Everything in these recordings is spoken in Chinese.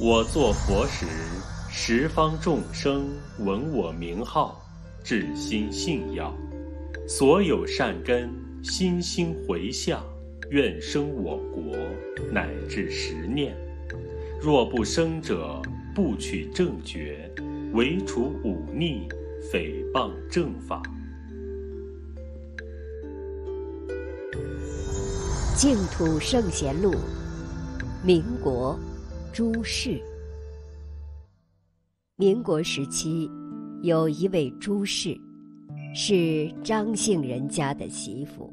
我作佛时，十方众生闻我名号，至心信要，所有善根心心回向，愿生我国，乃至十念。若不生者，不取正觉，唯除忤逆，诽谤正法。净土圣贤录，民国。朱氏。民国时期，有一位朱氏，是张姓人家的媳妇。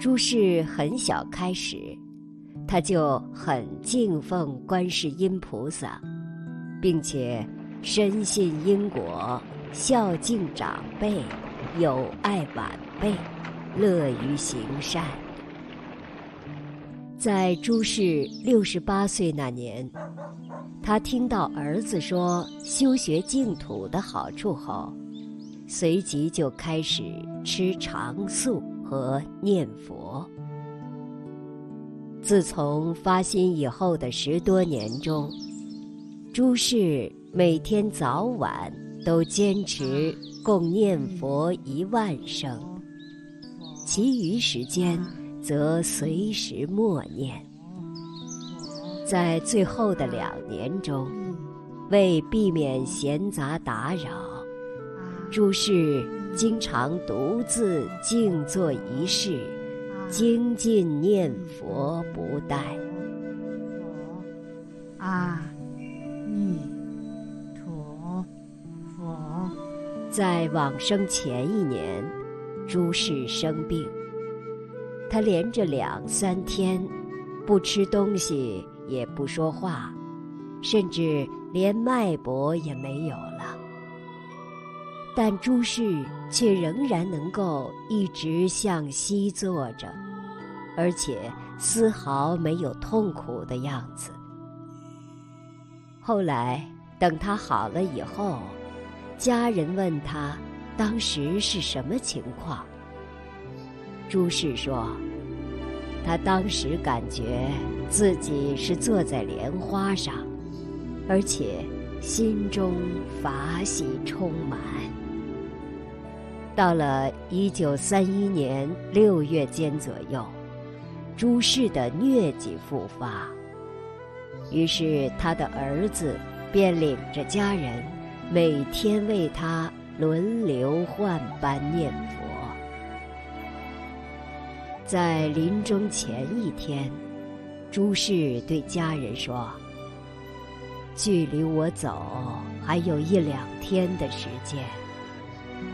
朱氏很小开始，他就很敬奉观世音菩萨，并且深信因果，孝敬长辈，友爱晚辈，乐于行善。在朱氏六十八岁那年，他听到儿子说修学净土的好处后，随即就开始吃长素和念佛。自从发心以后的十多年中，朱氏每天早晚都坚持共念佛一万声，其余时间。则随时默念。在最后的两年中，为避免闲杂打扰，诸事经常独自静坐一室，精进念佛不怠。阿弥陀佛。在往生前一年，诸事生病。他连着两三天，不吃东西，也不说话，甚至连脉搏也没有了。但朱氏却仍然能够一直向西坐着，而且丝毫没有痛苦的样子。后来等他好了以后，家人问他当时是什么情况。朱氏说：“他当时感觉自己是坐在莲花上，而且心中法喜充满。到了一九三一年六月间左右，朱氏的疟疾复发，于是他的儿子便领着家人，每天为他轮流换班念佛。”在临终前一天，朱氏对家人说：“距离我走还有一两天的时间，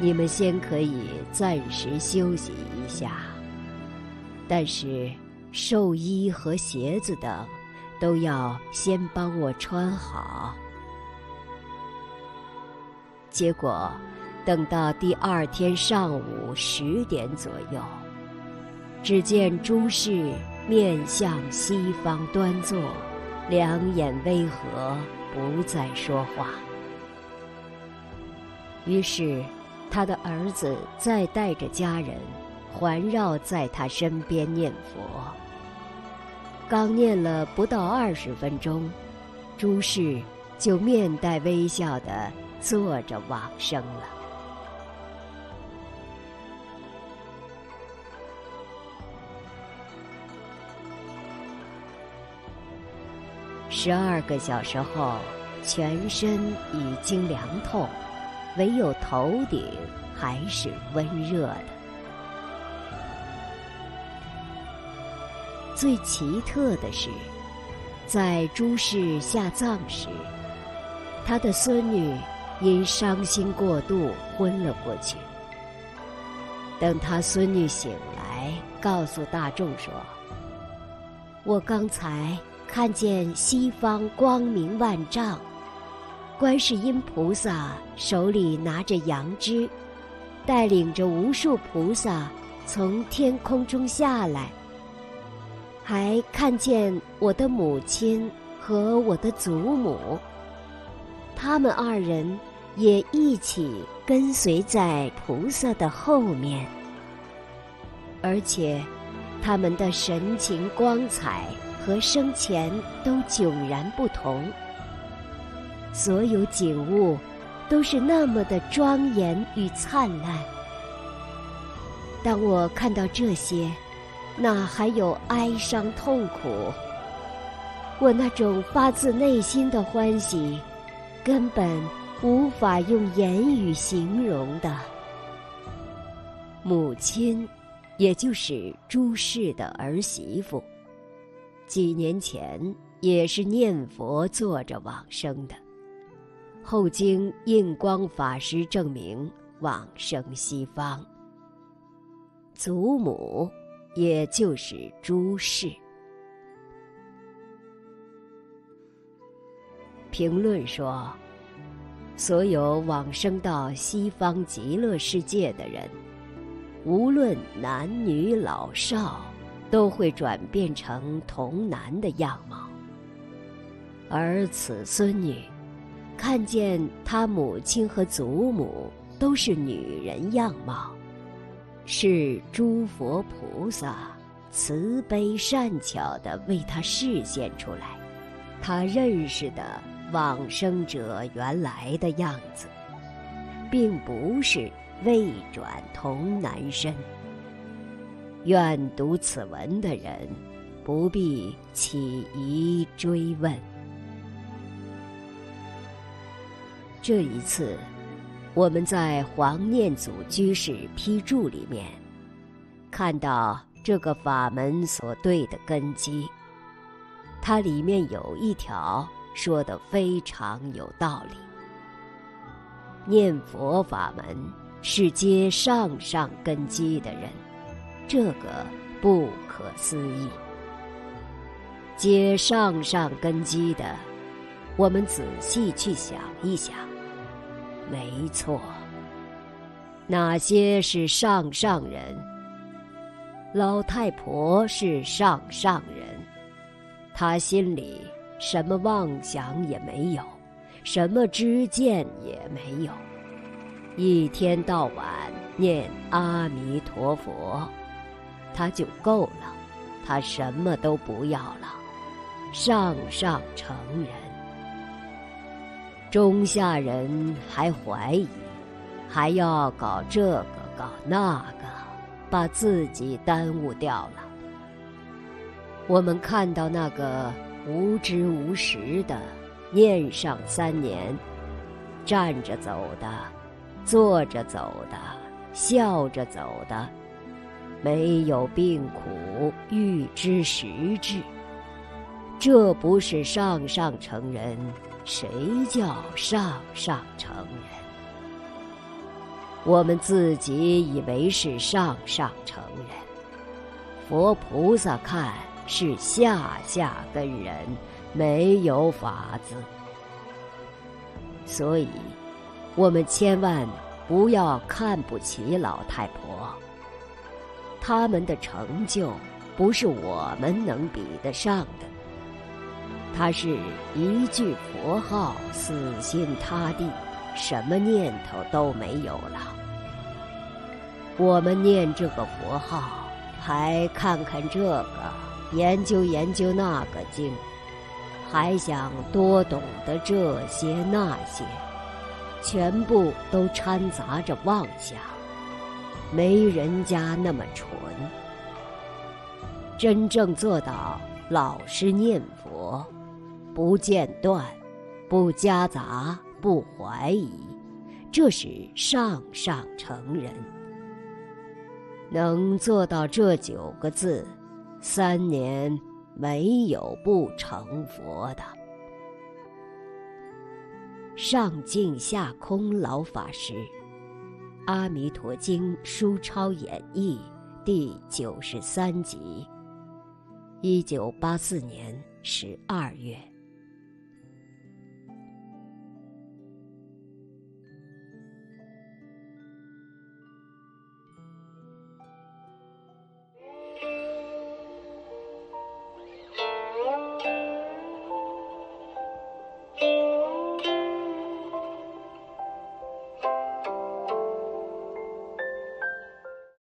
你们先可以暂时休息一下。但是寿衣和鞋子等，都要先帮我穿好。”结果，等到第二天上午十点左右。只见朱氏面向西方端坐，两眼微合，不再说话。于是，他的儿子再带着家人环绕在他身边念佛。刚念了不到二十分钟，朱氏就面带微笑地坐着往生了。十二个小时后，全身已经凉透，唯有头顶还是温热的。最奇特的是，在朱氏下葬时，他的孙女因伤心过度昏了过去。等他孙女醒来，告诉大众说：“我刚才。”看见西方光明万丈，观世音菩萨手里拿着杨枝，带领着无数菩萨从天空中下来。还看见我的母亲和我的祖母，他们二人也一起跟随在菩萨的后面，而且他们的神情光彩。和生前都迥然不同。所有景物都是那么的庄严与灿烂。当我看到这些，哪还有哀伤痛苦。我那种发自内心的欢喜，根本无法用言语形容的。母亲，也就是朱氏的儿媳妇，几年前也是念佛坐着往生的，后经印光法师证明往生西方。祖母，也就是朱氏。评论说，所有往生到西方极乐世界的人，无论男女老少，都会转变成童男的样貌。而此孙女，看见她母亲和祖母都是女人样貌，是诸佛菩萨慈悲善巧的为她示现出来，她认识的。往生者原来的样子，并不是未转童男身。愿读此文的人不必起疑追问。这一次，我们在黄念祖居士批注里面看到这个法门所对的根基，它里面有一条。说的非常有道理。念佛法门是接上上根基的人，这个不可思议。接上上根基的，我们仔细去想一想，没错。哪些是上上人？老太婆是上上人，她心里。什么妄想也没有，什么知见也没有，一天到晚念阿弥陀佛，他就够了，他什么都不要了，上上成人。中下人还怀疑，还要搞这个搞那个，把自己耽误掉了。我们看到那个。无知无识的，念上三年，站着走的，坐着走的，笑着走的，没有病苦，欲知实质。这不是上上成人，谁叫上上成人？我们自己以为是上上成人，佛菩萨看。是下下根人，没有法子，所以，我们千万不要看不起老太婆。他们的成就不是我们能比得上的。他是一句佛号，死心塌地，什么念头都没有了。我们念这个佛号，还看看这个。研究研究那个经，还想多懂得这些那些，全部都掺杂着妄想，没人家那么纯。真正做到老实念佛，不间断，不夹杂，不怀疑，这是上上成人。能做到这九个字。三年没有不成佛的。上净下空老法师，《阿弥陀经》书抄演义第九十三集，一九八四年十二月。